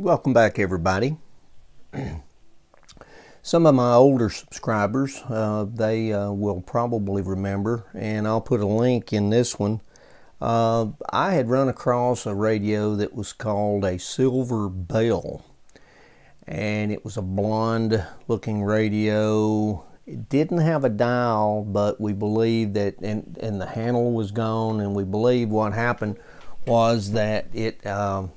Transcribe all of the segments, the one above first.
Welcome back, everybody. Some of my older subscribers, uh, they uh, will probably remember, and I'll put a link in this one. Uh, I had run across a radio that was called a Silver Bell, and it was a blonde looking radio. It didn't have a dial, but we believe that, and, and the handle was gone, and we believe what happened was that it. Um,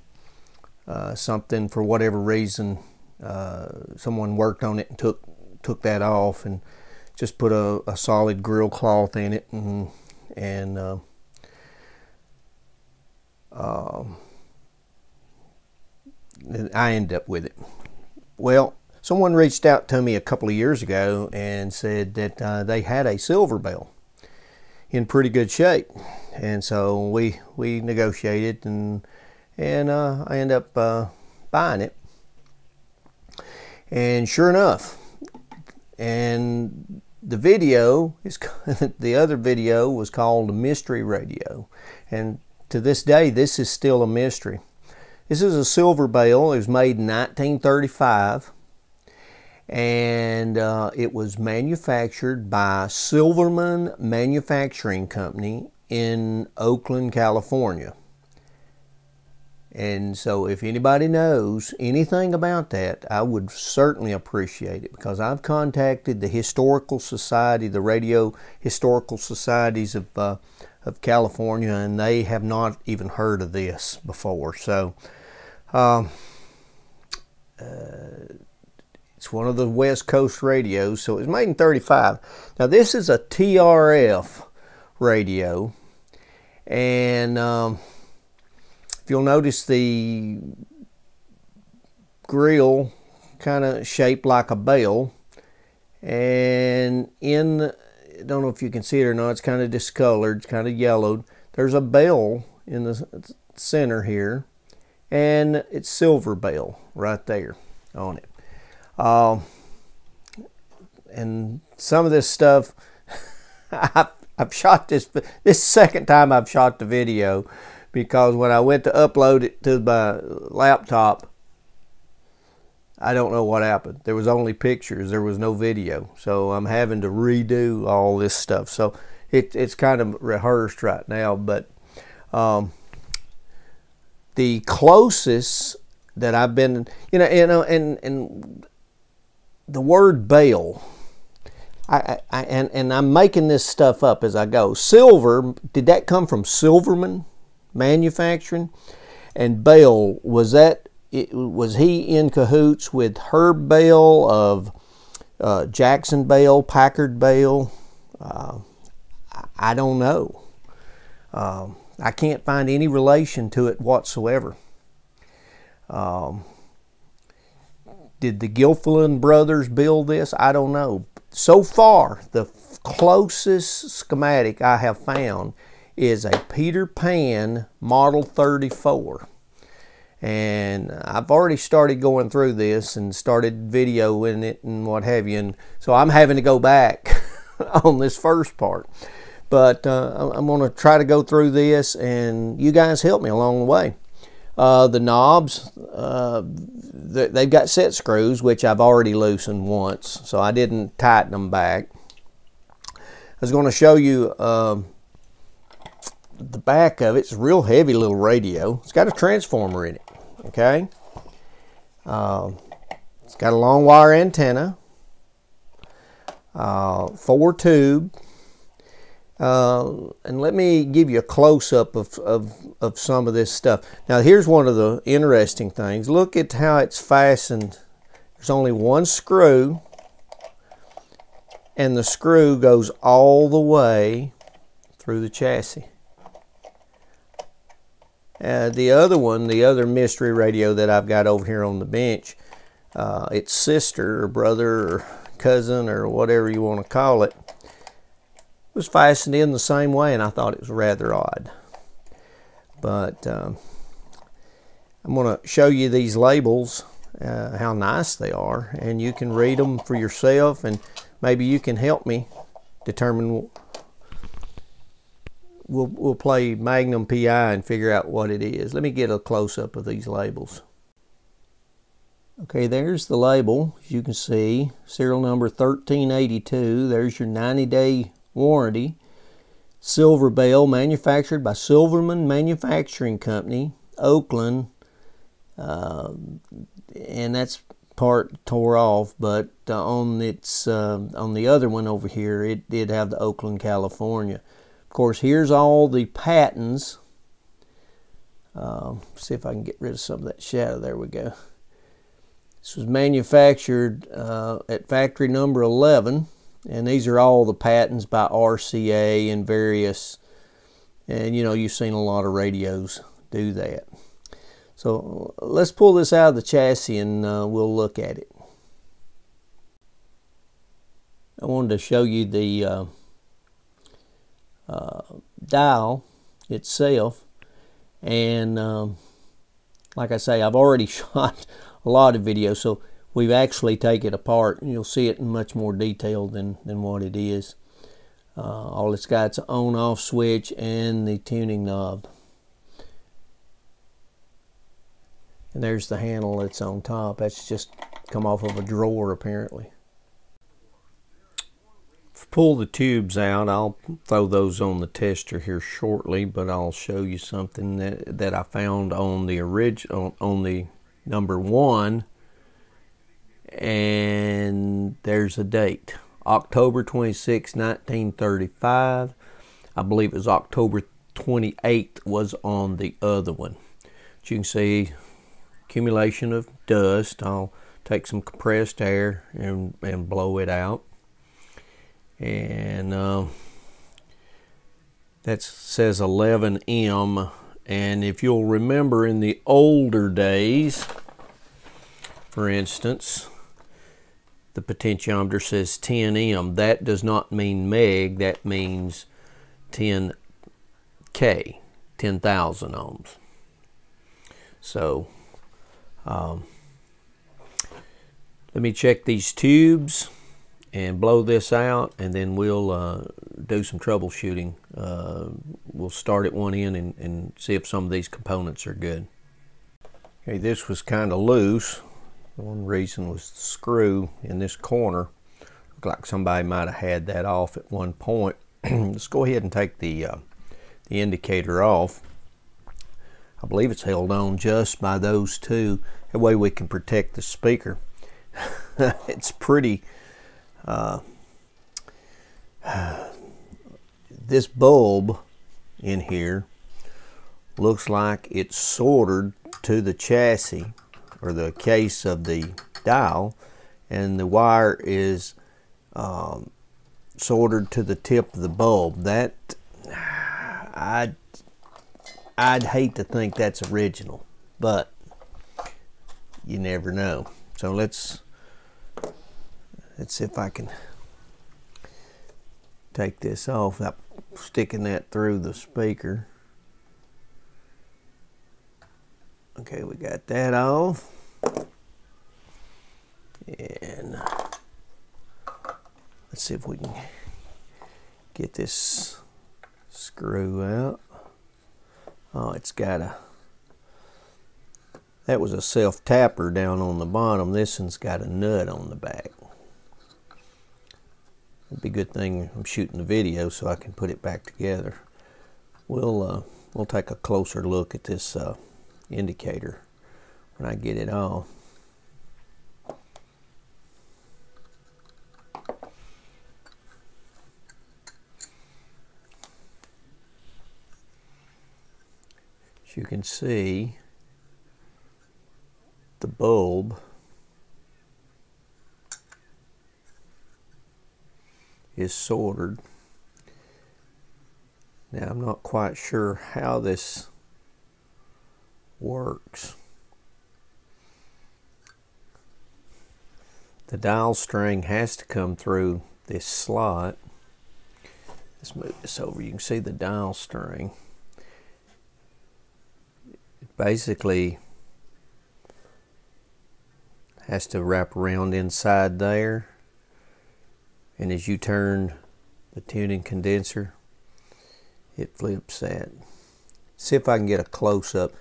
uh, something for whatever reason uh, someone worked on it and took took that off and just put a, a solid grill cloth in it and and uh, um, I ended up with it. Well, someone reached out to me a couple of years ago and said that uh, they had a silver bell in pretty good shape, and so we we negotiated and and uh, I end up uh, buying it. And sure enough, and the video is the other video was called Mystery Radio, and to this day, this is still a mystery. This is a silver bell. It was made in 1935, and uh, it was manufactured by Silverman Manufacturing Company in Oakland, California. And so, if anybody knows anything about that, I would certainly appreciate it because I've contacted the Historical Society, the Radio Historical Societies of, uh, of California, and they have not even heard of this before. So, um, uh, it's one of the West Coast radios. So, it was made in 35. Now, this is a TRF radio, and. Um, if you'll notice the grill kind of shaped like a bell and in I don't know if you can see it or not it's kind of discolored it's kind of yellowed. There's a bell in the center here and it's silver bell right there on it. Uh, and some of this stuff I've, I've shot this this second time I've shot the video because when I went to upload it to my laptop, I don't know what happened. There was only pictures, there was no video. So I'm having to redo all this stuff. So it, it's kind of rehearsed right now, but um, the closest that I've been, you know, you know, and and the word bell. I, I, and, and I'm making this stuff up as I go. Silver, did that come from Silverman? Manufacturing. And Bell was that was he in cahoots with Herb Bell of uh, Jackson Bell, Packard Bell? Uh, I don't know. Um, I can't find any relation to it whatsoever. Um, did the Gilfillan brothers build this? I don't know. So far, the closest schematic I have found is a Peter Pan Model 34. And I've already started going through this and started videoing it and what have you. And so I'm having to go back on this first part. But uh, I'm going to try to go through this and you guys help me along the way. Uh, the knobs, uh, they've got set screws, which I've already loosened once, so I didn't tighten them back. I was going to show you um, the back of it's a real heavy little radio. It's got a transformer in it. Okay. Uh, it's got a long wire antenna, uh, four tube. Uh, and let me give you a close up of, of, of some of this stuff. Now, here's one of the interesting things. Look at how it's fastened. There's only one screw, and the screw goes all the way through the chassis. Uh, the other one, the other mystery radio that I've got over here on the bench, uh, its sister or brother or cousin or whatever you want to call it, was fastened in the same way, and I thought it was rather odd. But um, I'm going to show you these labels, uh, how nice they are, and you can read them for yourself, and maybe you can help me determine we'll, we'll play Magnum PI and figure out what it is. Let me get a close-up of these labels. Okay, there's the label. As you can see, serial number 1382. There's your 90 day warranty. Silver Bell, manufactured by Silverman Manufacturing Company, Oakland. Uh, and that's part tore off, but uh, on its uh, on the other one over here, it did have the Oakland, California. Of course, here's all the patents. Uh, see if I can get rid of some of that shadow. There we go. This was manufactured uh, at factory number 11, and these are all the patents by RCA and various. And you know, you've seen a lot of radios do that. So let's pull this out of the chassis and uh, we'll look at it. I wanted to show you the uh, uh, dial itself and um, like I say I've already shot a lot of videos so we've actually taken it apart and you'll see it in much more detail than, than what it is. Uh, all it's got is an on off switch and the tuning knob. And there's the handle that's on top. That's just come off of a drawer apparently. Pull the tubes out. I'll throw those on the tester here shortly, but I'll show you something that, that I found on the original on the number one and there's a date October 26, 1935. I believe it was October 28th was on the other one. As you can see, accumulation of dust. I'll take some compressed air and, and blow it out. And uh, that says 11M. And if you'll remember in the older days, for instance, the potentiometer says 10M. That does not mean meg, that means 10K, 10,000 ohms. So, um, let me check these tubes and blow this out and then we'll uh, do some troubleshooting. Uh, we'll start at one end and, and see if some of these components are good. Okay, this was kind of loose. One reason was the screw in this corner. Looked like somebody might have had that off at one point. Let's go ahead and take the, uh, the indicator off. I believe it's held on just by those two. That way we can protect the speaker. it's pretty... Uh, this bulb in here looks like it's soldered to the chassis or the case of the dial and the wire is um, soldered to the tip of the bulb. That I'd, I'd hate to think that's original, but you never know. So let's let's see if I can take this off without sticking that through the speaker. Okay, we got that off. And let's see if we can get this screw out. Oh, it's got a, that was a self tapper down on the bottom. This one's got a nut on the back. It'd be a good thing I'm shooting the video so I can put it back together. We'll, uh, we'll take a closer look at this uh, indicator when I get it off. As you can see, the bulb is soldered. Now I'm not quite sure how this works. The dial string has to come through this slot. Let's move this over. You can see the dial string. It basically has to wrap around inside there. And as you turn the tuning condenser, it flips that. See if I can get a close up.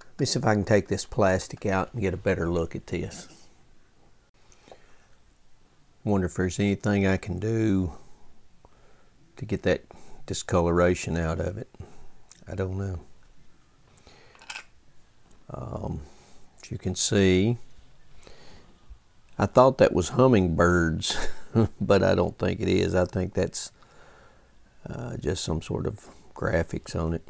Let me see if I can take this plastic out and get a better look at this. Wonder if there's anything I can do to get that discoloration out of it. I don't know. Um, as you can see, I thought that was hummingbirds, but I don't think it is. I think that's uh, just some sort of graphics on it.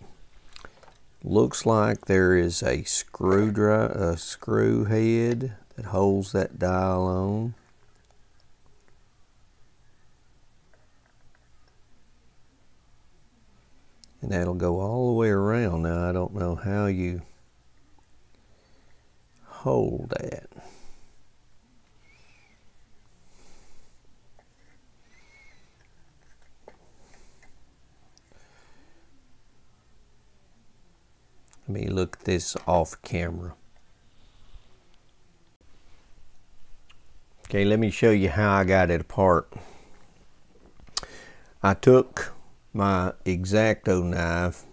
Looks like there is a screw a screw head that holds that dial on. And that'll go all the way around. Now I don't know how you hold that. Let me look this off camera. Okay, let me show you how I got it apart. I took my X-Acto knife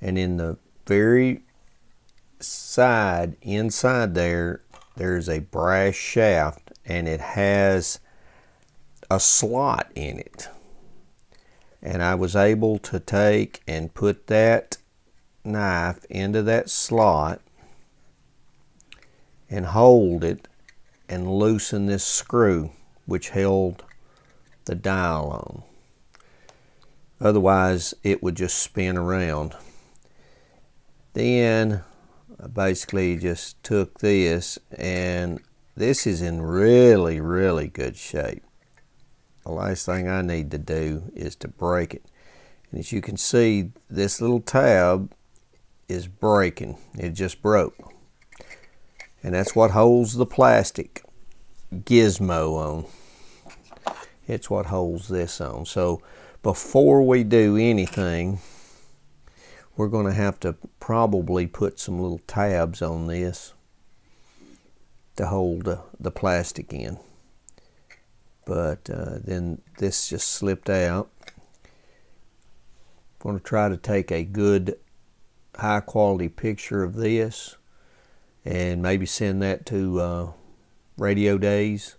and in the very side, inside there, there's a brass shaft and it has a slot in it. And I was able to take and put that knife into that slot and hold it and loosen this screw which held the dial on. Otherwise it would just spin around. Then I basically just took this and this is in really really good shape. The last thing I need to do is to break it. And as you can see this little tab is breaking. It just broke. And that's what holds the plastic gizmo on. It's what holds this on. So before we do anything, we're going to have to probably put some little tabs on this to hold the, the plastic in. But uh, then this just slipped out. I'm going to try to take a good high quality picture of this and maybe send that to uh, Radio Days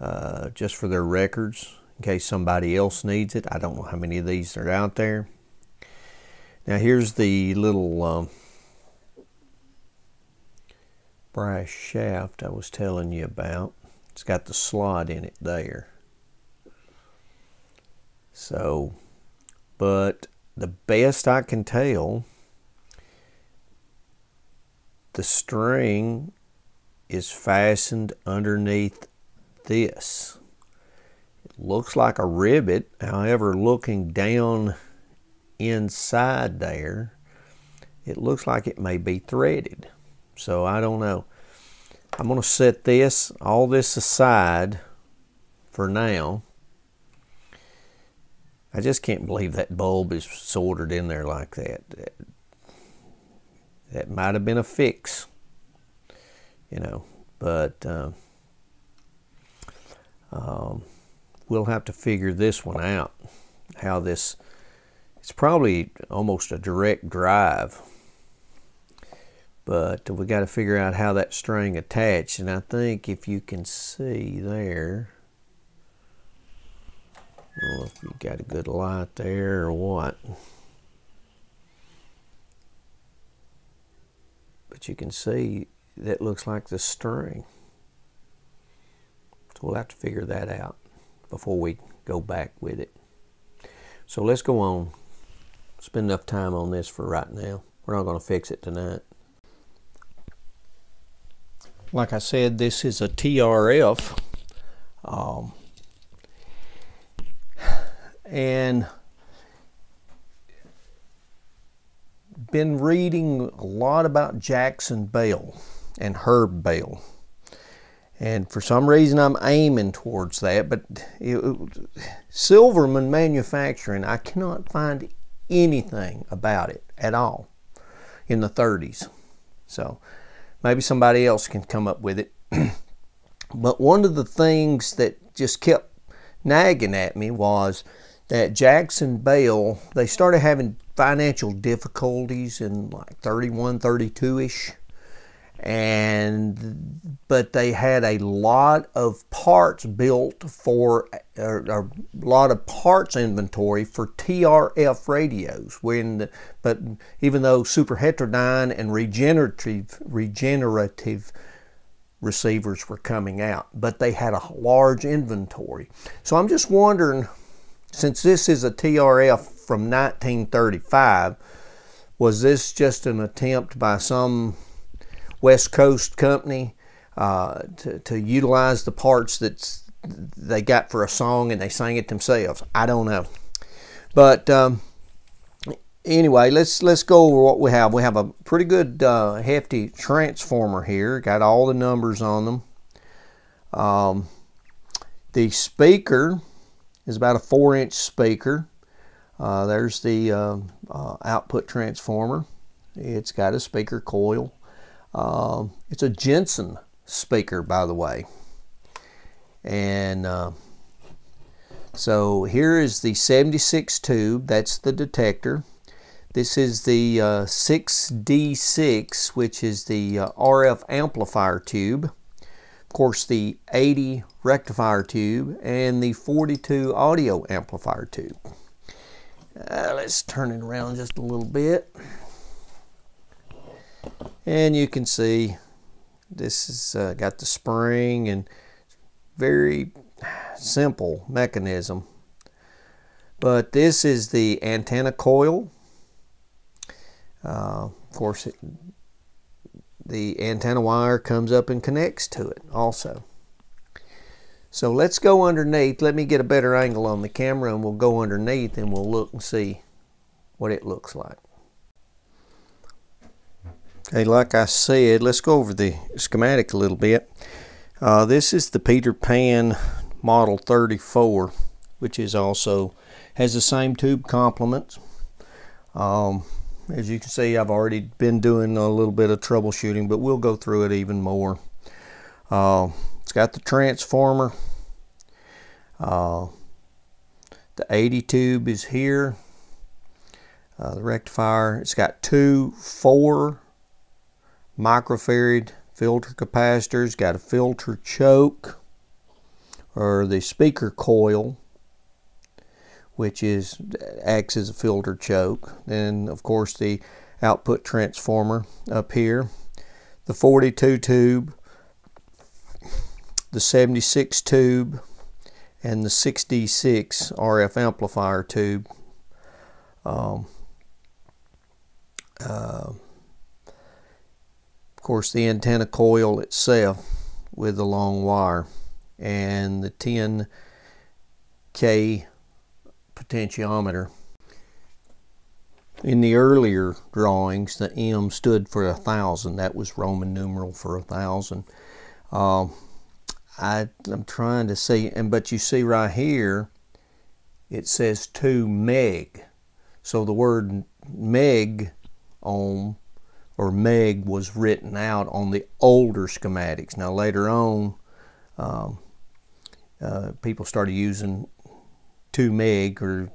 uh, just for their records in case somebody else needs it. I don't know how many of these are out there. Now here's the little um, brass shaft I was telling you about. It's got the slot in it there. So, but the best I can tell the string is fastened underneath this. It looks like a rivet, however, looking down inside there, it looks like it may be threaded. So I don't know. I'm going to set this, all this aside for now. I just can't believe that bulb is soldered in there like that. That might have been a fix, you know, but uh, um, we'll have to figure this one out. How this, it's probably almost a direct drive, but we got to figure out how that string attached. And I think if you can see there, I don't know if you got a good light there or what. But you can see that looks like the string. So we'll have to figure that out before we go back with it. So let's go on. Spend enough time on this for right now. We're not going to fix it tonight. Like I said, this is a TRF. Um, and been reading a lot about Jackson Bell and Herb Bell. And for some reason, I'm aiming towards that. But it, Silverman Manufacturing, I cannot find anything about it at all in the 30s. So maybe somebody else can come up with it. but one of the things that just kept nagging at me was that Jackson Bell, they started having financial difficulties in like 31, 32 ish. and but they had a lot of parts built for a lot of parts inventory for TRF radios when but even though super heterodyne and regenerative regenerative receivers were coming out but they had a large inventory so I'm just wondering since this is a TRF from 1935 was this just an attempt by some West Coast company uh, to, to utilize the parts that they got for a song and they sang it themselves. I don't know. But um, anyway, let's let's go over what we have. We have a pretty good uh, hefty transformer here. Got all the numbers on them. Um, the speaker is about a four inch speaker. Uh, there's the uh, uh output transformer. It's got a speaker coil. Um, it's a Jensen speaker, by the way. And uh, so here is the 76 tube. That's the detector. This is the uh, 6D6, which is the uh, RF amplifier tube. Of course, the 80 rectifier tube and the 42 audio amplifier tube. Uh, let's turn it around just a little bit. And you can see this has uh, got the spring and very simple mechanism. But this is the antenna coil. Uh, of course it, the antenna wire comes up and connects to it also so let's go underneath let me get a better angle on the camera and we'll go underneath and we'll look and see what it looks like Okay, like I said, let's go over the schematic a little bit. Uh, this is the Peter Pan Model 34, which is also has the same tube complements. Um, as you can see, I've already been doing a little bit of troubleshooting, but we'll go through it even more. Uh, it's got the transformer. Uh, the 80 tube is here. Uh, the rectifier. It's got two four microfarad filter capacitors, got a filter choke or the speaker coil which is acts as a filter choke. Then of course the output transformer up here, the 42 tube, the 76 tube, and the 6D6 RF amplifier tube. Um, uh, of course the antenna coil itself with the long wire and the 10k potentiometer. In the earlier drawings, the M stood for a thousand. That was Roman numeral for a thousand. Uh, I, am trying to see, and but you see right here, it says 2 meg. So the word meg ohm or meg was written out on the older schematics. Now later on, um, uh, people started using 2 meg or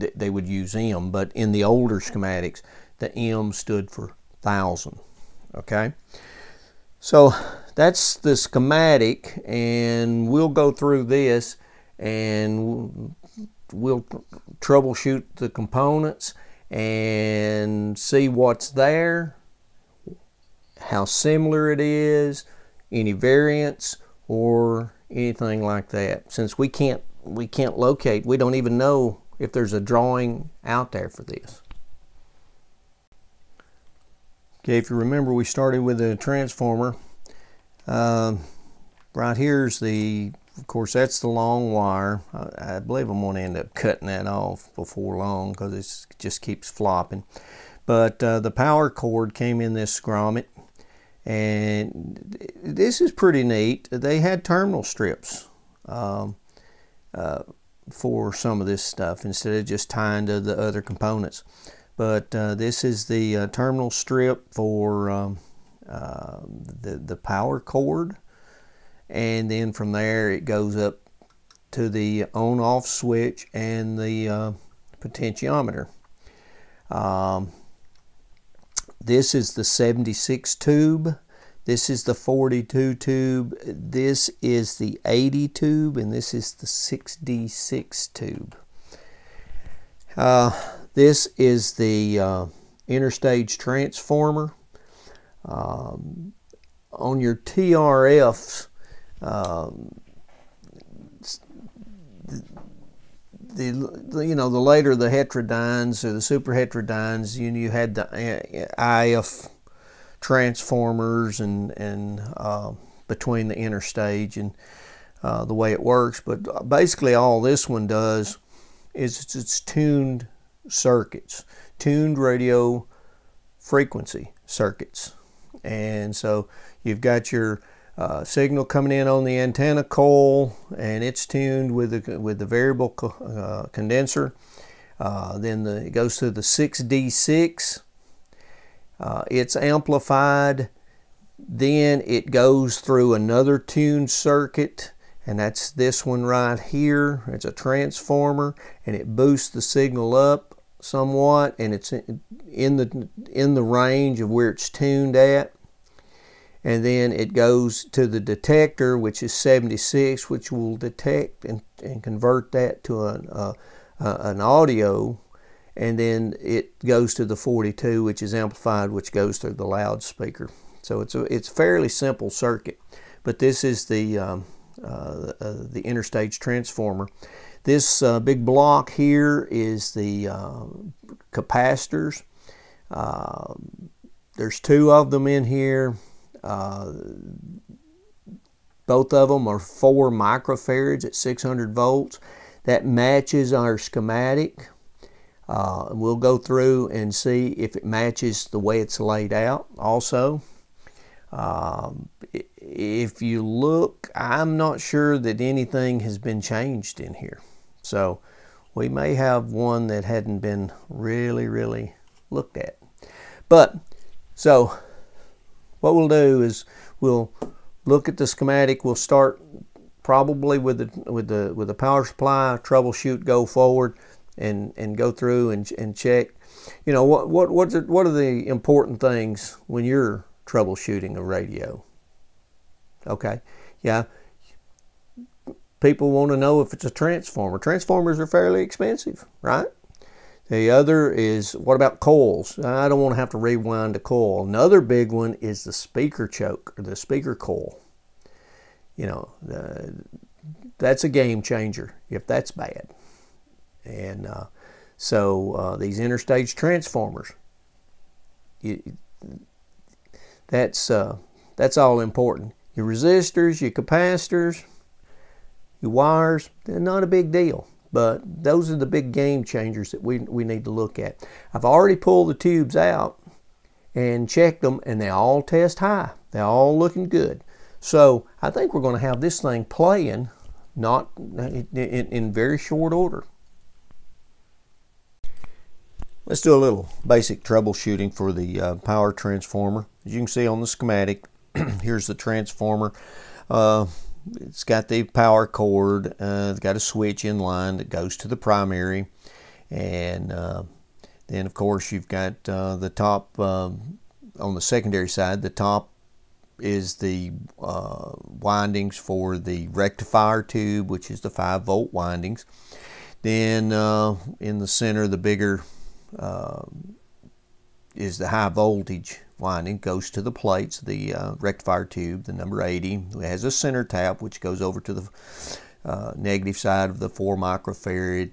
th they would use M, but in the older schematics, the M stood for 1000. Okay, so that's the schematic, and we'll go through this and we'll troubleshoot the components and see what's there, how similar it is, any variants or anything like that. Since we can't we can't locate, we don't even know if there's a drawing out there for this. Okay, if you remember, we started with a transformer. Uh, right here's the of course, that's the long wire. I, I believe I'm going to end up cutting that off before long because it just keeps flopping. But uh, the power cord came in this grommet. And this is pretty neat. They had terminal strips um, uh, for some of this stuff instead of just tying to the other components. But uh, this is the uh, terminal strip for um, the, the power cord and then from there it goes up to the on off switch and the uh, potentiometer um, This is the 76 tube. This is the 42 tube. This is the 80 tube, and this is the 6D6 tube. Uh, this is the uh, interstage transformer. Um, on your TRFs, um, the, the, you know the later the heterodynes or the super heterodynes, you you had the IF transformers and and uh, between the interstage and uh, the way it works. But basically, all this one does is it's, it's tuned circuits, tuned radio frequency circuits, and so you've got your uh, signal coming in on the antenna coil and it's tuned with the, with the variable co uh, condenser. Uh, then the, it goes to the 6D6. Uh, it's amplified. Then it goes through another tuned circuit and that's this one right here. It's a transformer and it boosts the signal up somewhat and it's in the in the range of where it's tuned at. And then it goes to the detector which is 76 which will detect and, and convert that to an, uh, uh, an audio. And then it goes to the 42 which is amplified which goes through the loudspeaker. So it's a it's a fairly simple circuit. But this is the um, uh, uh the interstage transformer this uh, big block here is the uh, capacitors there's two of them in here uh, both of them are 4 microfarads at 600 volts. That matches our schematic. Uh, we'll go through and see if it matches the way it's laid out also. Um, if you look, I'm not sure that anything has been changed in here. So we may have one that hadn't been really, really looked at. But, so what we'll do is we'll look at the schematic. We'll start probably with the with the with the power supply, troubleshoot, go forward, and and go through and and check. You know what what what's it, what are the important things when you're troubleshooting a radio? Okay, yeah. People want to know if it's a transformer. Transformers are fairly expensive, right? The other is, what about coils? I don't want to have to rewind a coil. Another big one is the speaker choke or the speaker coil. You know, that's a game changer if that's bad. And uh, so uh, these interstage transformers, you, that's, uh, that's all important. Your resistors, your capacitors, your wires, they're not a big deal. But those are the big game changers that we, we need to look at. I've already pulled the tubes out and checked them, and they all test high. They're all looking good. So I think we're going to have this thing playing not in, in, very short order. Let's do a little basic troubleshooting for the uh, power transformer. As you can see on the schematic, here's the transformer. Uh, it's got the power cord. Uh, it's got a switch in line that goes to the primary, and uh, then of course you've got uh, the top um, on the secondary side. The top is the uh, windings for the rectifier tube, which is the five volt windings. Then uh, in the center, the bigger is the high voltage winding goes to the plates, the uh, rectifier tube, the number 80. It has a center tap which goes over to the uh, negative side of the 4 microfarad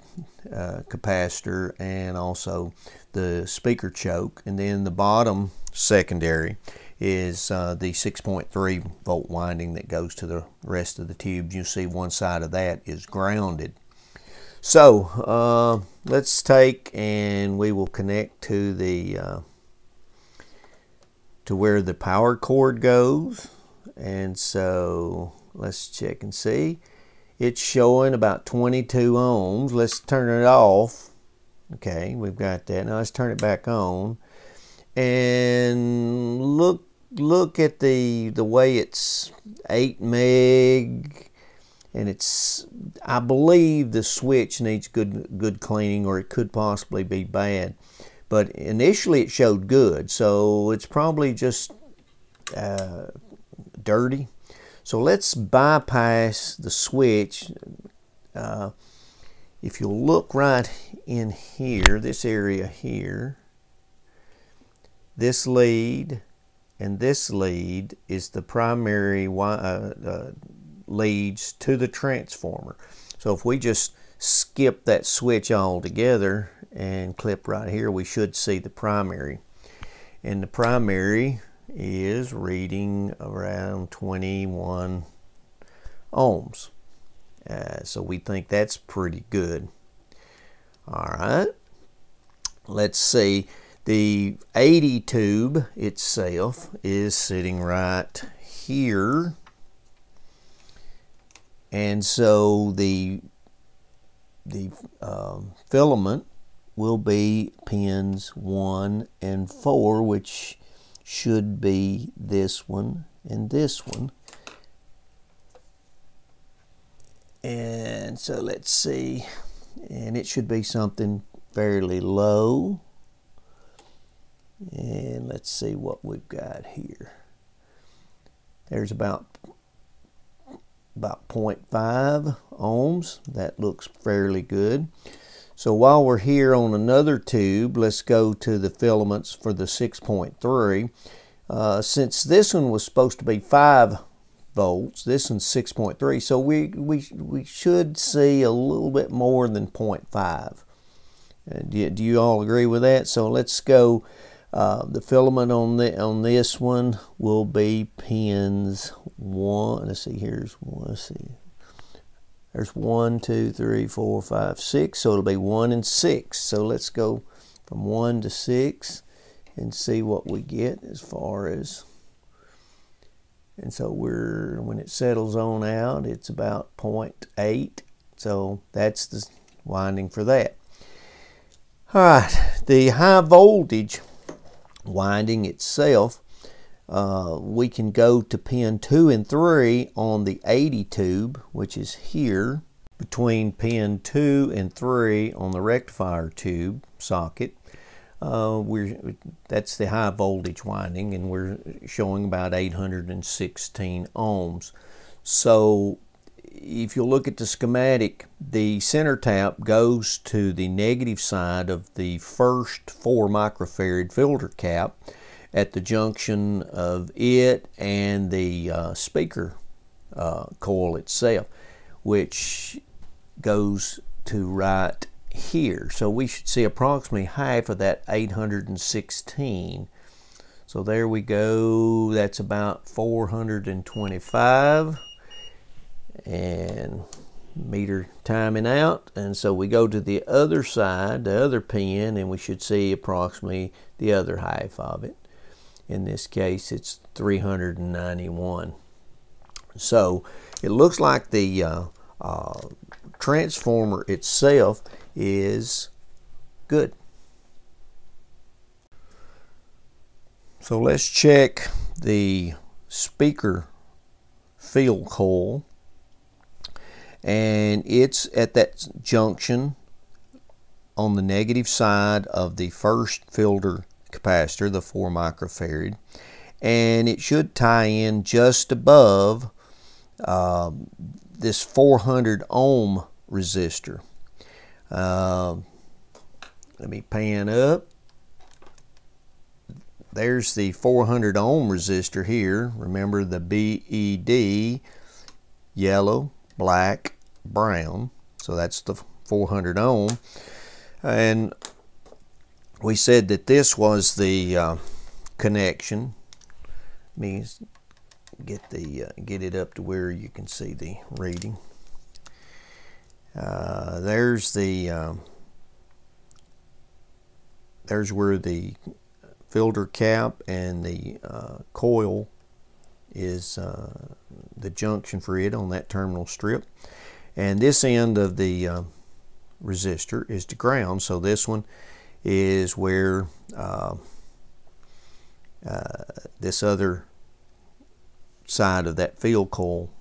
uh, capacitor and also the speaker choke. And then the bottom secondary is uh, the 6.3 volt winding that goes to the rest of the tubes. You see one side of that is grounded. So uh, let's take and we will connect to the uh, to where the power cord goes. And so let's check and see. It's showing about 22 ohms. Let's turn it off. Okay, we've got that. Now let's turn it back on. And look look at the the way it's 8 meg and it's I believe the switch needs good good cleaning or it could possibly be bad but initially it showed good so it's probably just uh, dirty. So let's bypass the switch. Uh, if you look right in here this area here this lead and this lead is the primary uh, uh, leads to the transformer. So if we just skip that switch altogether and clip right here, we should see the primary. And the primary is reading around 21 ohms. Uh, so we think that's pretty good. All right. Let's see. The 80 tube itself is sitting right here. And so the the um, filament will be pins 1 and 4, which should be this one and this one. And so let's see, and it should be something fairly low. And let's see what we've got here. There's about about 0.5 ohms. That looks fairly good. So while we're here on another tube, let's go to the filaments for the 6.3. Uh, since this one was supposed to be 5 volts, this one's 6.3, so we, we, we should see a little bit more than 0.5. Uh, do, do you all agree with that? So let's go uh, the filament on the on this one will be pins one. Let's see. Here's one. Let's see. There's one, two, three, four, five, six. So it'll be one and six. So let's go from one to six and see what we get as far as. And so we're when it settles on out, it's about 0.8. So that's the winding for that. All right, the high voltage winding itself, uh, we can go to pin 2 and 3 on the 80 tube, which is here, between pin 2 and 3 on the rectifier tube socket. Uh, we're, that's the high voltage winding, and we're showing about 816 ohms. So if you look at the schematic, the center tap goes to the negative side of the first 4 microfarad filter cap at the junction of it and the uh, speaker uh, coil itself, which goes to right here. So we should see approximately half of that 816. So there we go. That's about 425 and meter timing out and so we go to the other side the other pin and we should see approximately the other half of it in this case it's 391 so it looks like the uh, uh, transformer itself is good. So let's check the speaker field coil. And it's at that junction on the negative side of the first filter capacitor, the 4 microfarad, and it should tie in just above uh, this 400 ohm resistor. Uh, let me pan up. There's the 400 ohm resistor here. Remember the BED yellow black, brown. So that's the 400 ohm. And we said that this was the uh, connection. Means get the uh, get it up to where you can see the reading. Uh, there's the um, there's where the filter cap and the uh, coil is uh, the junction for it on that terminal strip. And this end of the uh, resistor is to ground, so this one is where uh, uh, this other side of that field coil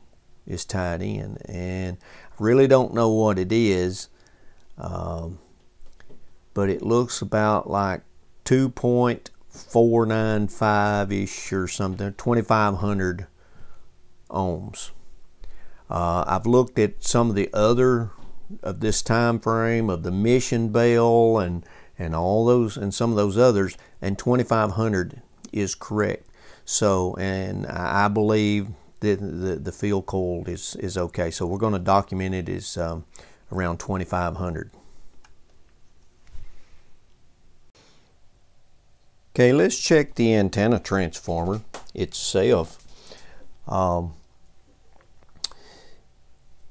is tied in. And I really don't know what it is, um, but it looks about like 2.495-ish or something, 2,500 ohms. Uh, I've looked at some of the other of this time frame of the Mission Bell and and all those and some of those others, and 2,500 is correct. So, and I believe that the, the field coil is, is okay. So we're going to document it as um, around 2,500. Okay, let's check the antenna transformer itself. Um,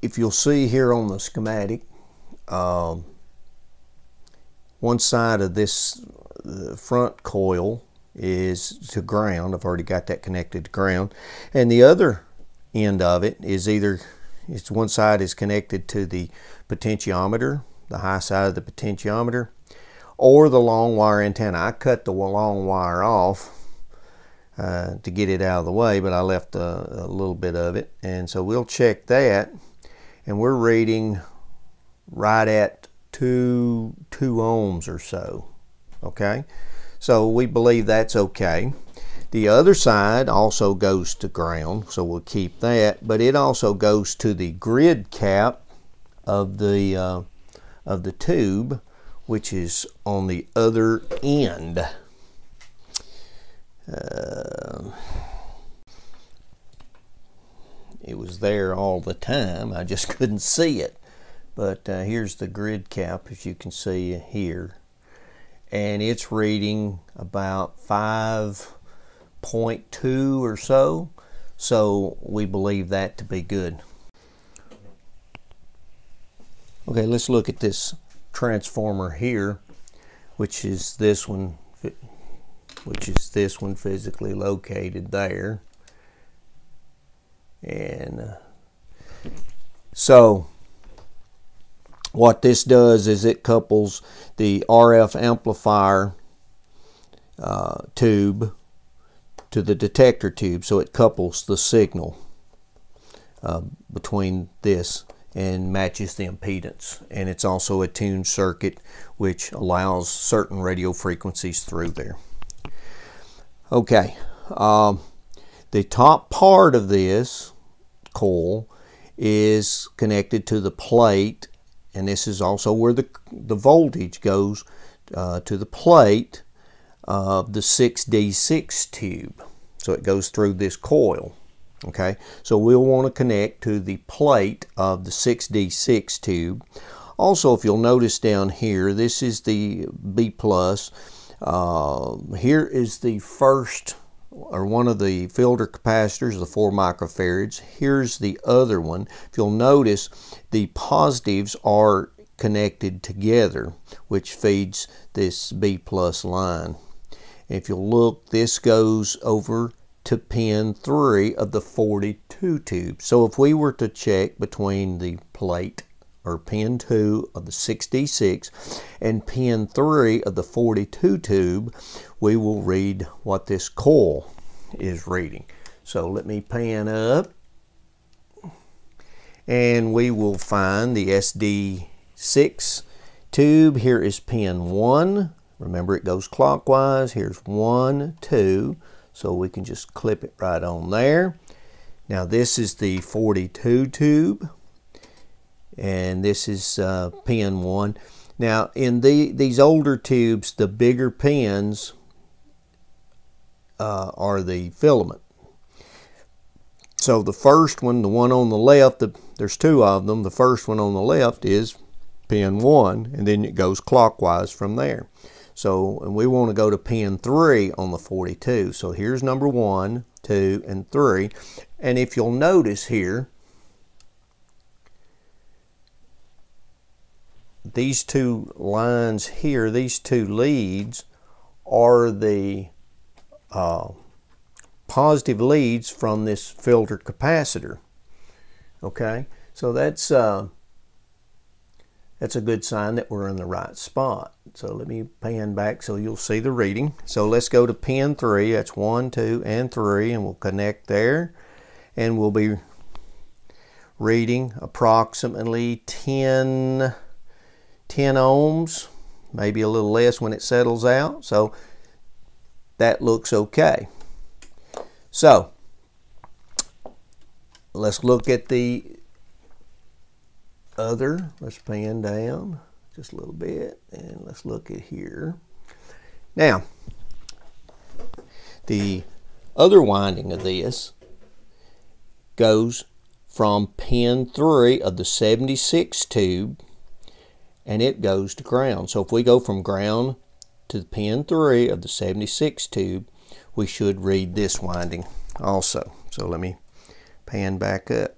if you'll see here on the schematic, um, one side of this front coil is to ground. I've already got that connected to ground. And the other end of it is either, it's one side is connected to the potentiometer, the high side of the potentiometer, or the long wire antenna. I cut the long wire off uh, to get it out of the way, but I left a, a little bit of it. And so we'll check that. And we're reading right at two, two ohms or so. Okay. So we believe that's okay. The other side also goes to ground, so we'll keep that, but it also goes to the grid cap of the uh, of the tube, which is on the other end. Uh, it was there all the time. I just couldn't see it. But uh, here's the grid cap, as you can see here and it's reading about 5.2 or so. So we believe that to be good. Okay, let's look at this transformer here, which is this one, which is this one physically located there. And uh, so what this does is it couples the RF amplifier uh, tube to the detector tube so it couples the signal uh, between this and matches the impedance. And it's also a tuned circuit which allows certain radio frequencies through there. Okay um, the top part of this coil is connected to the plate and this is also where the, the voltage goes uh, to the plate of the 6D6 tube. So it goes through this coil. Okay, so we'll want to connect to the plate of the 6D6 tube. Also, if you'll notice down here, this is the B plus. Uh, here is the first or one of the filter capacitors, the 4 microfarads. Here's the other one. If you'll notice, the positives are connected together, which feeds this B plus line. If you'll look, this goes over to pin 3 of the 42 tube. So if we were to check between the plate or pin 2 of the 6D6 and pin 3 of the 42 tube, we will read what this coil is reading. So let me pan up and we will find the 6D6 tube. Here is pin 1. Remember it goes clockwise. Here's 1, 2. So we can just clip it right on there. Now this is the 42 tube and this is uh, pin 1. Now in the these older tubes, the bigger pins uh, are the filament. So the first one, the one on the left, the, there's two of them. The first one on the left is pin 1 and then it goes clockwise from there. So and we want to go to pin 3 on the 42. So here's number 1, 2, and 3. And if you'll notice here, these two lines here, these two leads are the uh, positive leads from this filter capacitor. Okay, so that's uh, that's a good sign that we're in the right spot. So let me pan back so you'll see the reading. So let's go to pin 3. That's 1, 2, and 3, and we'll connect there. And we'll be reading approximately 10 10 ohms, maybe a little less when it settles out. So that looks okay. So, let's look at the other. Let's pan down just a little bit and let's look at here. Now, the other winding of this goes from pin 3 of the 76 tube and it goes to ground. So if we go from ground to pin 3 of the 76 tube, we should read this winding also. So let me pan back up.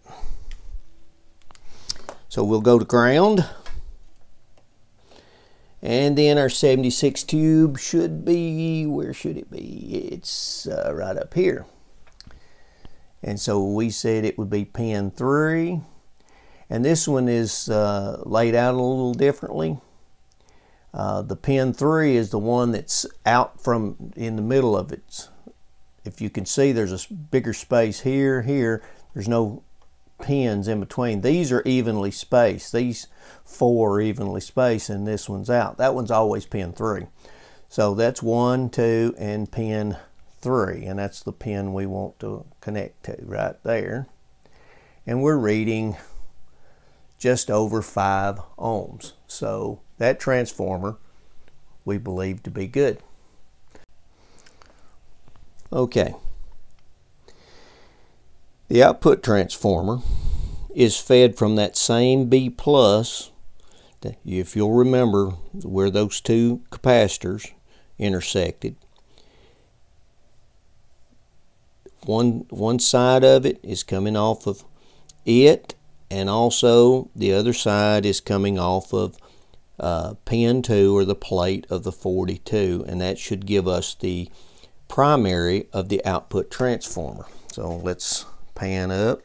So we'll go to ground. And then our 76 tube should be, where should it be? It's uh, right up here. And so we said it would be pin 3. And this one is uh, laid out a little differently. Uh, the pin 3 is the one that's out from in the middle of it. If you can see, there's a bigger space here, here. There's no pins in between. These are evenly spaced. These four are evenly spaced, and this one's out. That one's always pin 3. So that's 1, 2, and pin 3. And that's the pin we want to connect to right there. And we're reading just over 5 ohms. So that transformer we believe to be good. Okay. The output transformer is fed from that same B plus, if you'll remember where those two capacitors intersected. One, one side of it is coming off of it and also the other side is coming off of uh, pin 2 or the plate of the 42 and that should give us the primary of the output transformer. So let's pan up,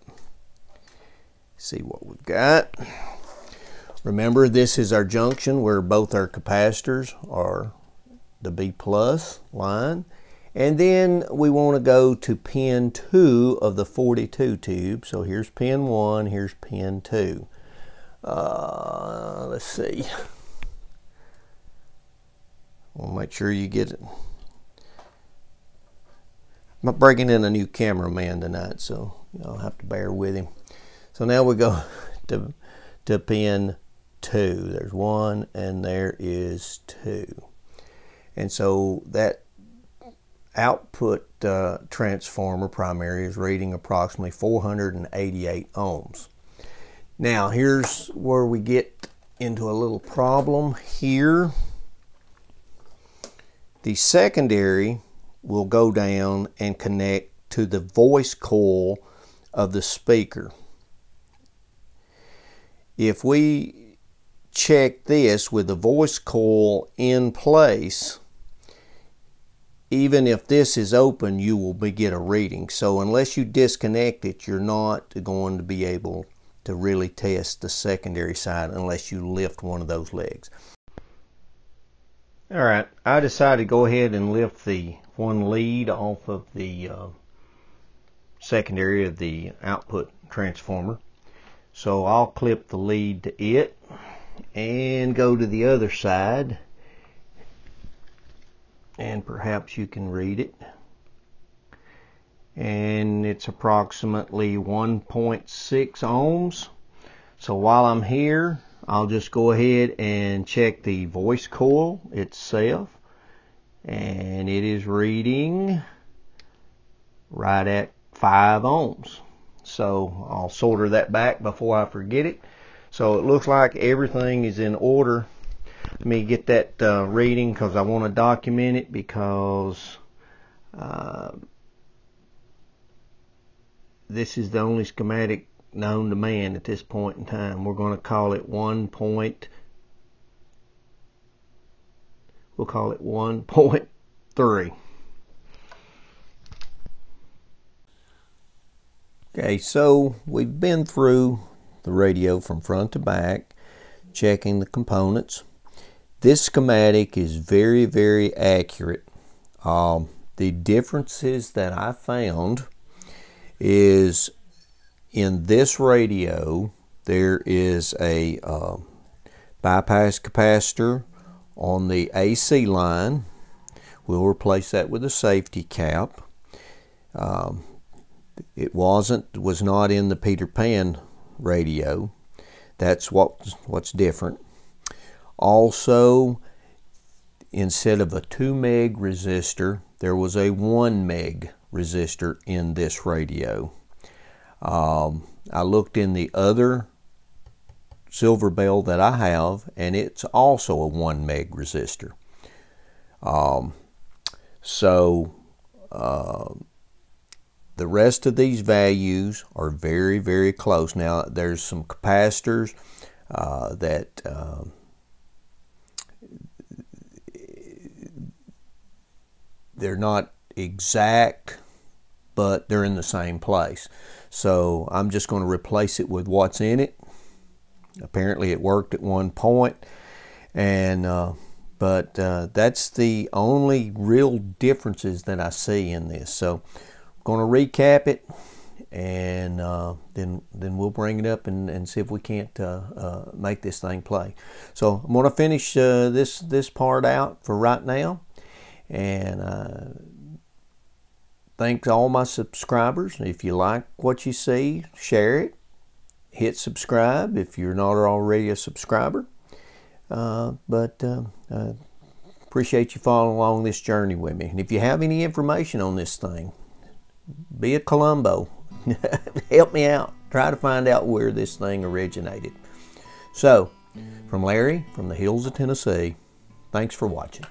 see what we've got. Remember this is our junction where both our capacitors are the B plus line and then we want to go to pin 2 of the 42 tube. So here's pin 1, here's pin 2. Uh, let's see. We'll make sure you get it. I'm bringing in a new cameraman tonight, so you'll have to bear with him. So now we go to, to pin 2. There's 1 and there is 2. And so that output uh, transformer primary is reading approximately 488 ohms. Now here's where we get into a little problem here. The secondary will go down and connect to the voice coil of the speaker. If we check this with the voice coil in place, even if this is open, you will be, get a reading. So unless you disconnect it, you're not going to be able to really test the secondary side unless you lift one of those legs. All right, I decided to go ahead and lift the one lead off of the uh, secondary of the output transformer. So I'll clip the lead to it and go to the other side and perhaps you can read it. And it's approximately 1.6 ohms. So while I'm here I'll just go ahead and check the voice coil itself. And it is reading right at 5 ohms. So I'll solder that back before I forget it. So it looks like everything is in order let me get that uh, reading because I want to document it because uh, this is the only schematic known to man at this point in time. We're going to call it one point. We'll call it 1.3. Okay, so we've been through the radio from front to back, checking the components. This schematic is very, very accurate. Um, the differences that I found is in this radio, there is a uh, bypass capacitor on the AC line, We'll replace that with a safety cap. Um, it wasn't was not in the Peter Pan radio. That's what what's different. Also, instead of a 2 meg resistor, there was a 1 meg resistor in this radio. Um, I looked in the other silver bell that I have, and it's also a 1 meg resistor. Um, so, uh, the rest of these values are very, very close. Now, there's some capacitors uh, that uh, they're not exact, but they're in the same place. So I'm just going to replace it with what's in it. Apparently, it worked at one point, and uh, but uh, that's the only real differences that I see in this. So I'm going to recap it and uh, then then we'll bring it up and, and see if we can't uh, uh, make this thing play. So I'm going to finish uh, this this part out for right now, and uh, thanks all my subscribers. If you like what you see, share it. Hit subscribe if you're not already a subscriber. Uh, but appreciate you following along this journey with me. And if you have any information on this thing, be a Columbo. Help me out. Try to find out where this thing originated. So, from Larry from the hills of Tennessee, thanks for watching.